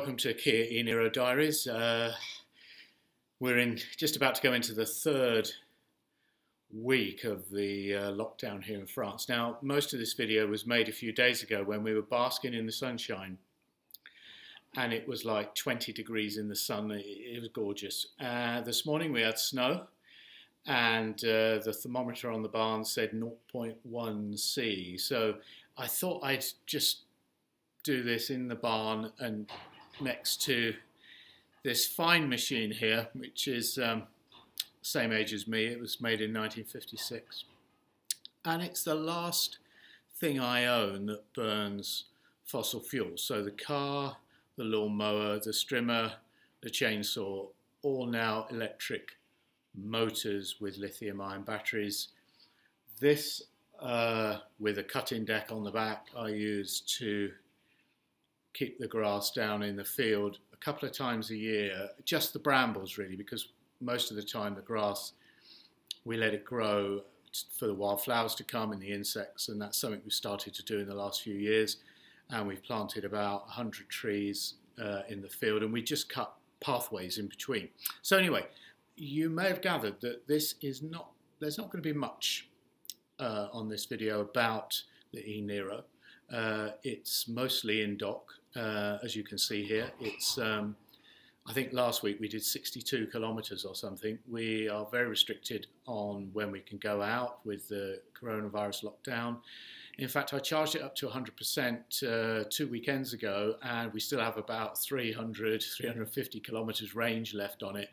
Welcome to Kia e-Niro Diaries. Uh, we're in just about to go into the third week of the uh, lockdown here in France. Now, most of this video was made a few days ago when we were basking in the sunshine and it was like 20 degrees in the sun. It, it was gorgeous. Uh, this morning we had snow and uh, the thermometer on the barn said 0.1 C. So I thought I'd just do this in the barn and next to this fine machine here, which is um, same age as me. It was made in 1956. And it's the last thing I own that burns fossil fuel. So the car, the lawnmower, the strimmer, the chainsaw, all now electric motors with lithium ion batteries. This uh, with a cutting deck on the back I use to keep the grass down in the field a couple of times a year, just the brambles really, because most of the time the grass, we let it grow for the wildflowers to come and the insects, and that's something we've started to do in the last few years. And we've planted about 100 trees uh, in the field, and we just cut pathways in between. So anyway, you may have gathered that this is not, there's not going to be much uh, on this video about the e-Niro. Uh, it's mostly in dock, uh, as you can see here. It's um, I think last week we did 62 kilometres or something. We are very restricted on when we can go out with the coronavirus lockdown. In fact, I charged it up to 100% uh, two weekends ago, and we still have about 300, 350 kilometres range left on it.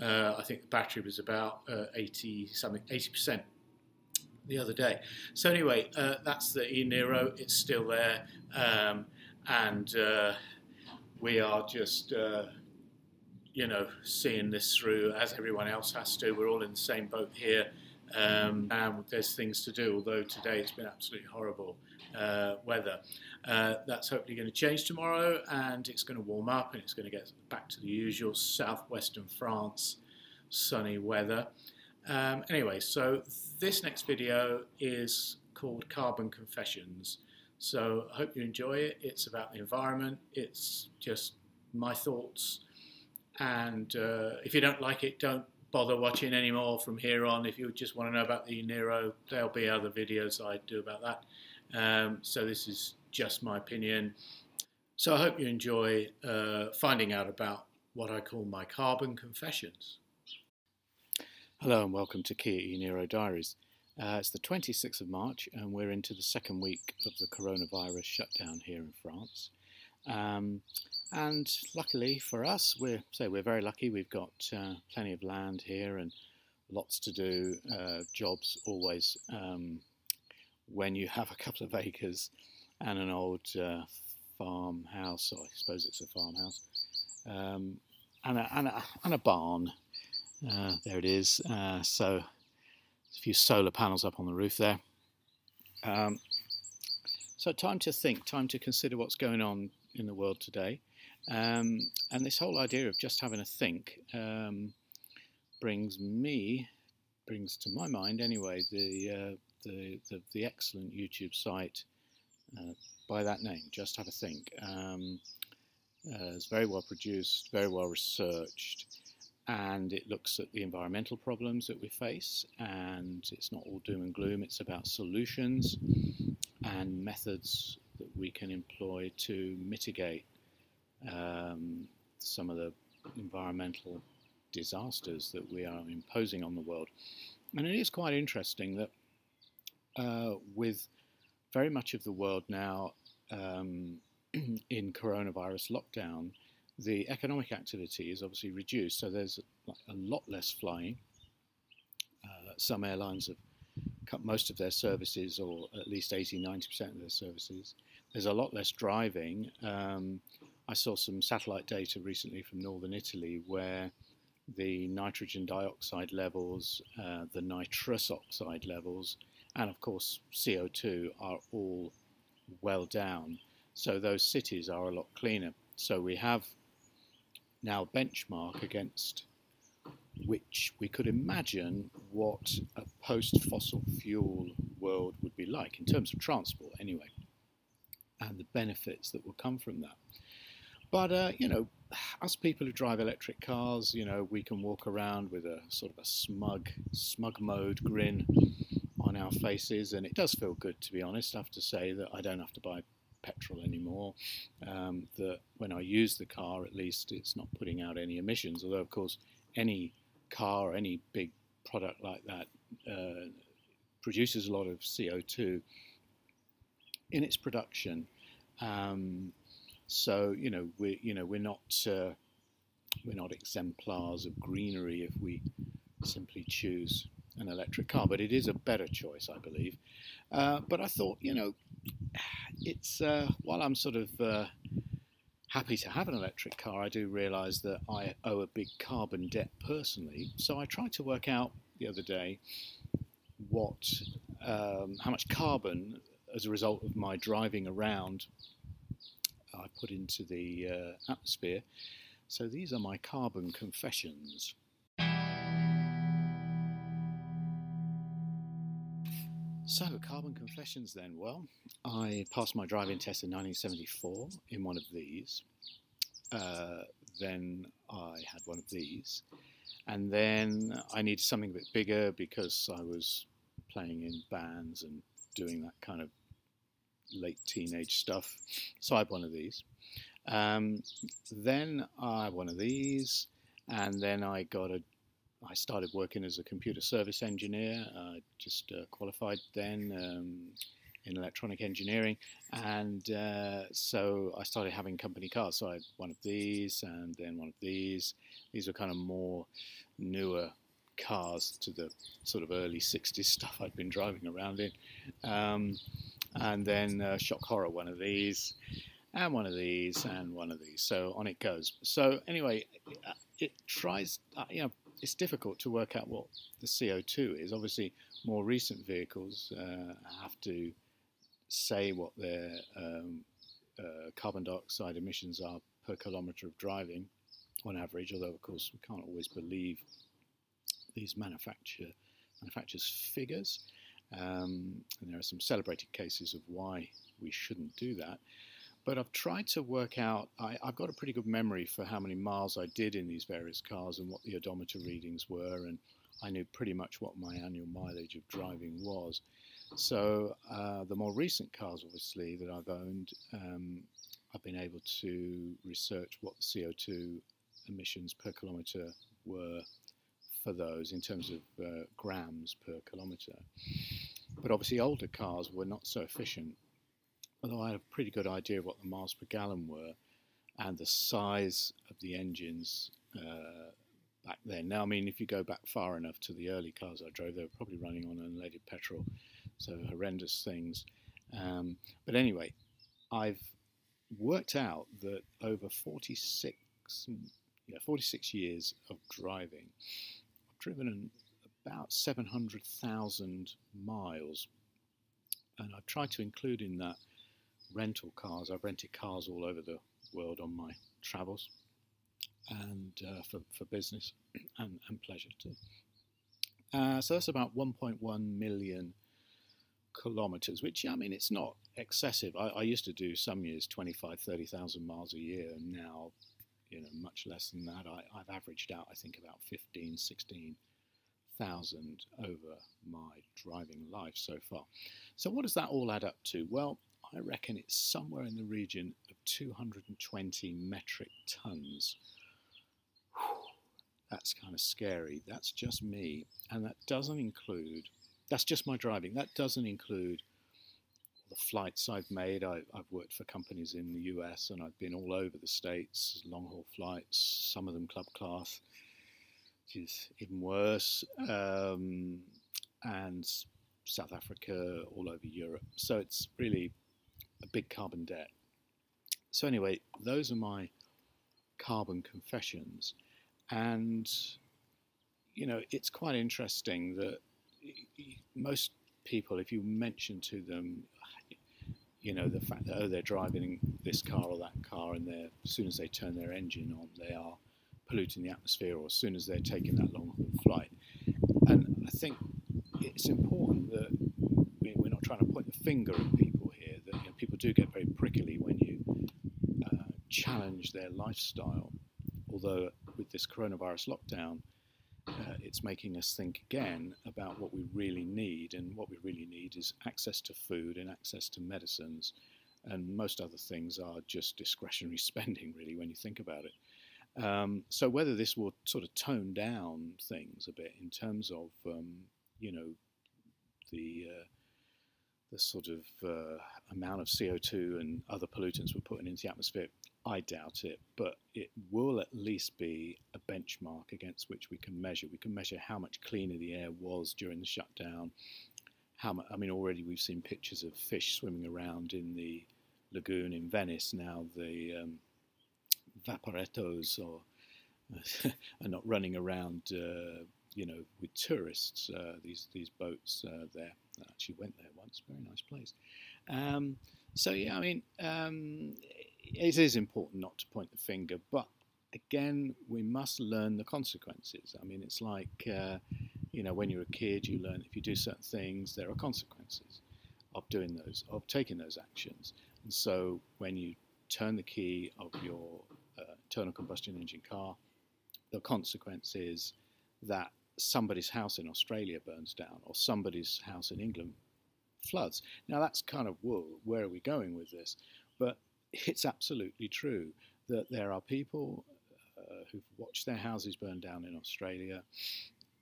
Uh, I think the battery was about uh, 80 something, 80% the other day. So anyway, uh, that's the e-Niro. It's still there, um, and uh, we are just uh, you know seeing this through as everyone else has to. We're all in the same boat here. Um, and there's things to do, although today it's been absolutely horrible uh, weather. Uh, that's hopefully going to change tomorrow and it's going to warm up and it's going to get back to the usual southwestern France sunny weather. Um, anyway, so this next video is called Carbon Confessions. So I hope you enjoy it. It's about the environment. It's just my thoughts. And uh, if you don't like it, don't bother watching anymore from here on. If you just want to know about the Niro, there'll be other videos I do about that. Um, so this is just my opinion. So I hope you enjoy uh, finding out about what I call my carbon confessions. Hello and welcome to Kia e-Niro Diaries. Uh, it's the 26th of March and we're into the second week of the coronavirus shutdown here in France. Um, and luckily for us, we're say we're very lucky. We've got uh, plenty of land here and lots to do. Uh, jobs always um, when you have a couple of acres and an old uh, farmhouse, I suppose it's a farmhouse, um, and, a, and, a, and a barn uh, there it is. Uh, so a few solar panels up on the roof there. Um, so time to think, time to consider what's going on in the world today. Um, and this whole idea of just having a think um, brings me, brings to my mind anyway, the, uh, the, the, the, excellent YouTube site uh, by that name, Just Have a Think. Um, uh, it's very well produced, very well researched and it looks at the environmental problems that we face and it's not all doom and gloom. It's about solutions and methods that we can employ to mitigate um, some of the environmental disasters that we are imposing on the world. And it is quite interesting that uh, with very much of the world now um, in coronavirus lockdown the economic activity is obviously reduced, so there's a lot less flying. Uh, some airlines have cut most of their services, or at least 80 90% of their services. There's a lot less driving. Um, I saw some satellite data recently from northern Italy where the nitrogen dioxide levels, uh, the nitrous oxide levels, and of course CO2 are all well down. So those cities are a lot cleaner. So we have now benchmark against which we could imagine what a post-fossil fuel world would be like in terms of transport anyway and the benefits that will come from that. But uh, you know, us people who drive electric cars, you know, we can walk around with a sort of a smug, smug mode grin on our faces, and it does feel good, to be honest. I have to say that I don't have to buy petrol anymore. Um, that when I use the car, at least it's not putting out any emissions. Although, of course, any car, any big product like that uh, produces a lot of CO2 in its production. Um, so you know we you know we're not uh, we're not exemplars of greenery if we simply choose an electric car, but it is a better choice, I believe. Uh, but I thought you know it's uh, while I'm sort of uh, happy to have an electric car, I do realise that I owe a big carbon debt personally. So I tried to work out the other day what um, how much carbon as a result of my driving around I put into the uh, atmosphere. So these are my carbon confessions. So, carbon confessions then. Well, I passed my driving test in 1974 in one of these. Uh, then I had one of these. And then I needed something a bit bigger because I was playing in bands and doing that kind of late teenage stuff. So I had one of these. Um, then I had one of these, and then I got a. I started working as a computer service engineer. I just uh, qualified then um, in electronic engineering, and uh, so I started having company cars. So I had one of these, and then one of these. These were kind of more newer cars to the sort of early 60s stuff I'd been driving around in. Um, and then uh, shock horror, one of these, and one of these, and one of these. So on it goes. So anyway, uh, it tries. Uh, you know, it's difficult to work out what the CO2 is. Obviously, more recent vehicles uh, have to say what their um, uh, carbon dioxide emissions are per kilometre of driving on average. Although, of course, we can't always believe these manufacturer manufacturers' figures. Um, and there are some celebrated cases of why we shouldn't do that. But I've tried to work out, I, have got a pretty good memory for how many miles I did in these various cars and what the odometer readings were, and I knew pretty much what my annual mileage of driving was. So uh, the more recent cars, obviously, that I've owned, um, I've been able to research what the CO2 emissions per kilometre were for those in terms of uh, grams per kilometre. But obviously, older cars were not so efficient. Although I had a pretty good idea of what the miles per gallon were and the size of the engines uh, back then. Now, I mean, if you go back far enough to the early cars I drove, they were probably running on unleaded petrol, so horrendous things. Um, but anyway, I've worked out that over 46, yeah, 46 years of driving, I've driven about 700,000 miles. And I've tried to include in that rental cars. I've rented cars all over the world on my travels and uh, for, for business and, and pleasure too. Uh, so that's about 1.1 million kilometers, which, I mean, it's not excessive. I, I used to do some years 25, 30,000 miles a year, and now you know, much less than that. I, I've averaged out, I think, about 15, 16,000 over my driving life so far. So, what does that all add up to? Well, I reckon it's somewhere in the region of 220 metric tons. That's kind of scary. That's just me. And that doesn't include, that's just my driving. That doesn't include the flights I've made. I, have worked for companies in the US and I've been all over the States, long haul flights, some of them club class, which is even worse, um, and South Africa, all over Europe. So it's really a big carbon debt. So, anyway, those are my carbon confessions. And, you know, it's quite interesting that most people, if you mention to them you know, the fact that, oh, they're driving this car or that car, and they're, as soon as they turn their engine on, they are polluting the atmosphere, or as soon as they're taking that long flight. And I think it's important that we're not trying to point the finger at people here, that you know, people do get very prickly when you uh, challenge their lifestyle. Although with this coronavirus lockdown, uh, it's making us think again about what we really need, and what we really need is access to food and access to medicines, and most other things are just discretionary spending, really, when you think about it. Um, so whether this will sort of tone down things a bit in terms of, um, you know, the uh, the sort of uh, amount of CO2 and other pollutants we're putting into the atmosphere, I doubt it, but it will at least be a benchmark against which we can measure. We can measure how much cleaner the air was during the shutdown. How much, I mean, already we've seen pictures of fish swimming around in the lagoon in Venice. Now the um, vaporettos or, are not running around, uh, you know, with tourists. Uh, these these boats uh, there. I actually went there once. Very nice place. Um, so yeah, I mean, um, it is important not to point the finger, but again, we must learn the consequences. I mean, it's like, uh, you know, when you're a kid, you learn if you do certain things, there are consequences of doing those, of taking those actions. And so when you turn the key of your uh, internal combustion engine car, the consequence is that somebody's house in Australia burns down or somebody's house in England floods. Now, that's kind of, whoa, where are we going with this? But it's absolutely true that there are people uh, who've watched their houses burn down in Australia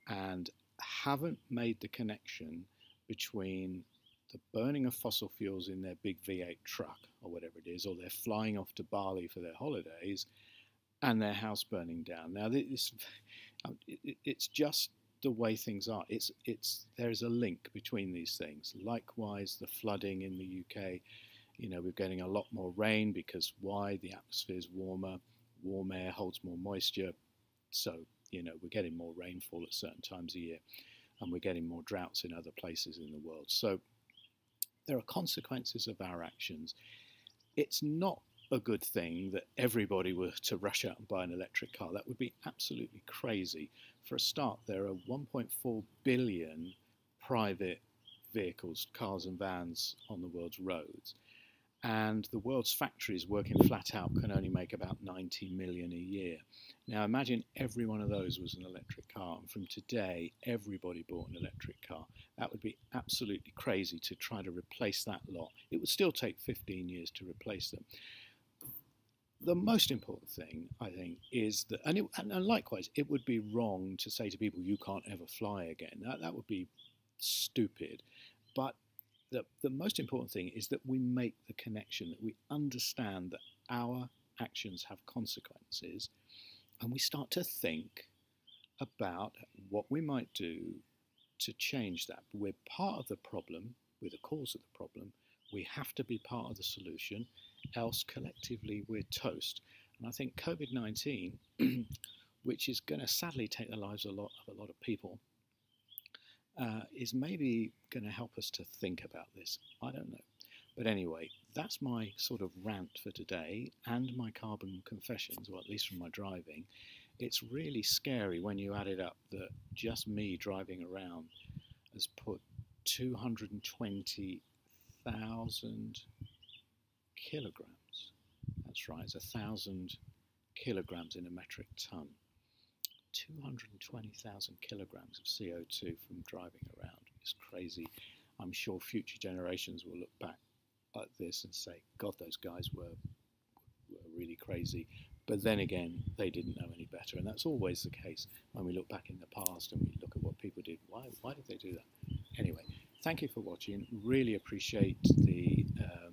and haven't made the connection between the burning of fossil fuels in their big V8 truck or whatever it is, or they're flying off to Bali for their holidays, and their house burning down. Now, this, um, it's just the way things are. It's, it's, there is a link between these things. Likewise, the flooding in the UK you know, we're getting a lot more rain because why? The atmosphere is warmer, warm air holds more moisture. So, you know, we're getting more rainfall at certain times of year and we're getting more droughts in other places in the world. So, there are consequences of our actions. It's not a good thing that everybody were to rush out and buy an electric car. That would be absolutely crazy. For a start, there are 1.4 billion private vehicles, cars and vans on the world's roads and the world's factories working flat out can only make about 90 million a year. Now imagine every one of those was an electric car, and from today everybody bought an electric car. That would be absolutely crazy to try to replace that lot. It would still take 15 years to replace them. The most important thing, I think, is that, and, it, and likewise, it would be wrong to say to people, you can't ever fly again. That, that would be stupid. But the, the most important thing is that we make the connection, that we understand that our actions have consequences, and we start to think about what we might do to change that. We're part of the problem, we're the cause of the problem. We have to be part of the solution, else collectively we're toast. And I think COVID 19, which is going to sadly take the lives of a lot of a lot of people, uh, is maybe going to help us to think about this. I don't know. But anyway, that's my sort of rant for today and my carbon confessions, or at least from my driving. It's really scary when you add it up that just me driving around has put 220,000 kilograms. That's right, it's a thousand kilograms in a metric ton. 220,000 kilograms of CO2 from driving around. It's crazy. I'm sure future generations will look back at this and say, God, those guys were, were really crazy. But then again, they didn't know any better. And that's always the case when we look back in the past and we look at what people did. Why, why did they do that? Anyway, thank you for watching. Really appreciate the um,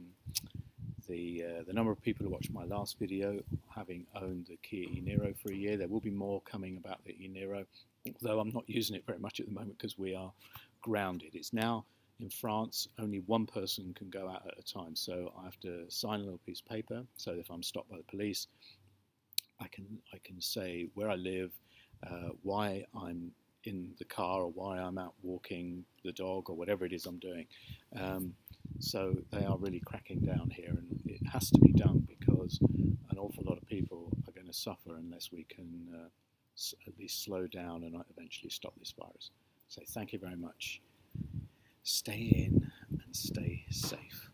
the, uh, the number of people who watched my last video, having owned the Kia e-Niro for a year. There will be more coming about the e-Niro, although I'm not using it very much at the moment because we are grounded. It's now in France, only one person can go out at a time, so I have to sign a little piece of paper. So if I'm stopped by the police, I can I can say where I live, uh, why I'm in the car, or why I'm out walking the dog, or whatever it is I'm doing. Um, so they are really cracking down here, and it has to be done because an awful lot of people are going to suffer unless we can uh, at least slow down and eventually stop this virus. So thank you very much. Stay in and stay safe.